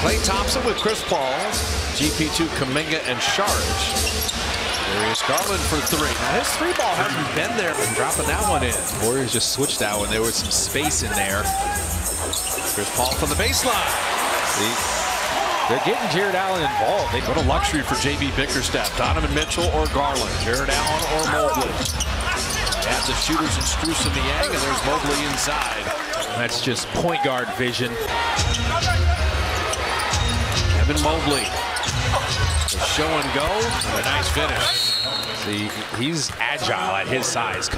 Klay Thompson with Chris Paul, GP2 Kuminga and Sharge. Darius Garland for three. Now his three ball hasn't been there, but dropping that one in. Warriors just switched out when there was some space in there. Chris Paul from the baseline. See, they're getting Jarrett Allen involved. They, What a luxury for JB Bickerstaff. Donovan Mitchell or Garland. Jarrett Allen or Mobley. Add the shooters and Strus and Niang, and there's Mobley inside. that's just point guard vision. Evan Mobley. The show and go, and a nice finish. See, he's agile at his size.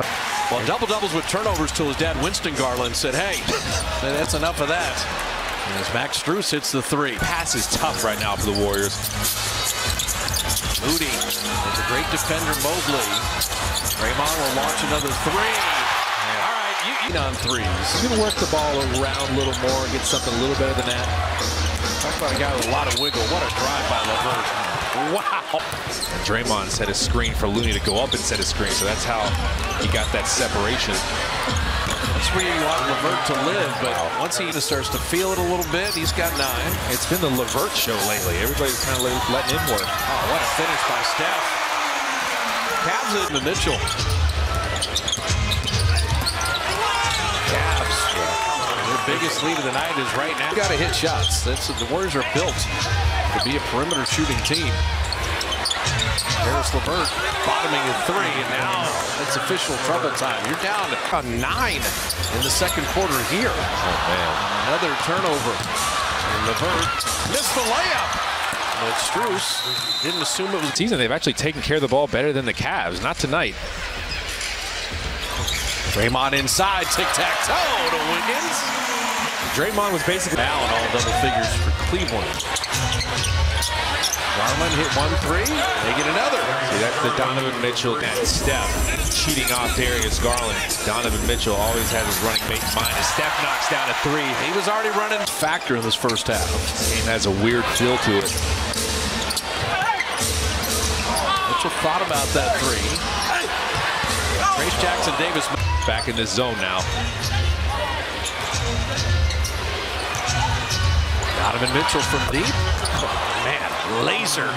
Well, double doubles with turnovers till his dad Winston Garland said, "Hey, that's enough of that." And as Max Strus hits the three, Pass is tough right now for the Warriors. Moody is a great defender. Mobley, Draymond will launch another three. You, you on threes. You can work the ball around a little more and get something a little better than that. Talk about a guy with a lot of wiggle. What a drive by LeVert. Wow. Draymond set a screen for Looney to go up and set a screen, so that's how he got that separation. That's where you want LeVert to live, but once he starts to feel it a little bit, he's got nine. It's been the Levert show lately. Everybody's kind of letting him work. Oh, what a finish by Steph. Cavs it to Mitchell. Biggest lead of the night is right now. Got to hit shots. That's the Warriors are built to be a perimeter shooting team. Caris Levert bottoming at three, and now it's official trouble time. You're down to nine in the second quarter here. Oh, man. Another turnover. And Levert missed the layup. But Strus didn't assume it was Season, they've actually taken care of the ball better than the Cavs. Not tonight. Draymond inside, tic-tac-toe to Wiggins. Draymond was basically Now in all double figures for Cleveland. Garland hit one three. They get another. See, that's the Donovan Mitchell and Steph cheating off Darius Garland. Donovan Mitchell always has his running mate in mind. As Steph knocks down a three, He was already running factor in this first half. game has a weird feel to it. Mitchell thought about that three. Trayce Jackson Davis. Back in this zone now. Donovan Mitchell from deep. Oh, man, laser.